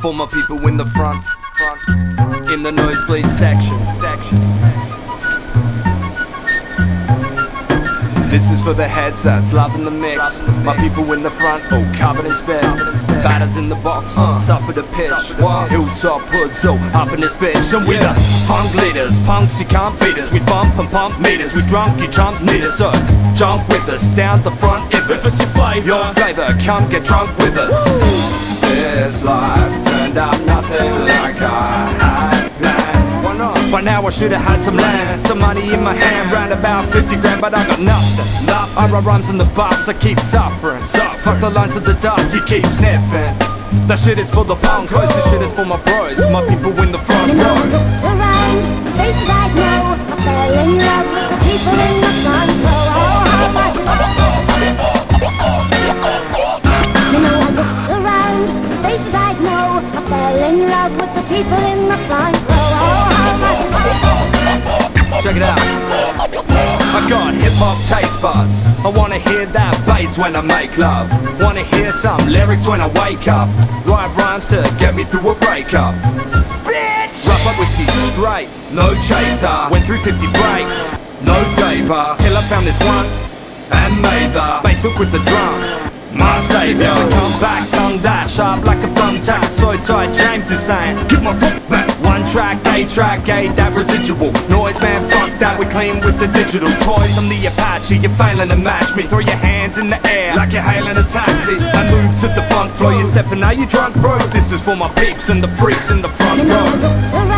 For my people in the front, front, in the nosebleed section. section. This is for the headsets, loving the mix. My people in the front, oh, covered in spit. Batters in the box, uh. suffer the pitch. Hilltop Hoods, oh, up in this bitch. And we the funk leaders, punks, you can't beat us. We bump and pump meters, we drunk, you chumps need us. So jump with us, down the front if it's your flavor. Your flavor, come get drunk with us. This life out nothing like I not? By now I should have had some land, some money in my hand, round about 50 grand, but I got nothing. nothing. I write rhymes on the bus, I keep suffering. suffering. Fuck the lines of the dust, you keep sniffing. That shit is for the punkos, this shit is for my bros, my people in the front I row. Fell in love with the people in the front row. Oh, Check it out. I got hip hop taste buds. I wanna hear that bass when I make love. Wanna hear some lyrics when I wake up. Write rhymes to get me through a breakup. Rough up whiskey straight, no chaser. Went through 50 breaks, no favor. Till I found this one and made the bass hook with the drum. My savior. Come back, tongue that sharp like a So tight, James is saying, give my foot back. One track, A track, A that residual noise, man. Fuck that, we clean with the digital toys. I'm the Apache, you're failing to match me. Throw your hands in the air like you're hailing a taxi. I move to the funk floor, you're stepping out, you drunk, bro. This is for my peeps and the freaks in the front row.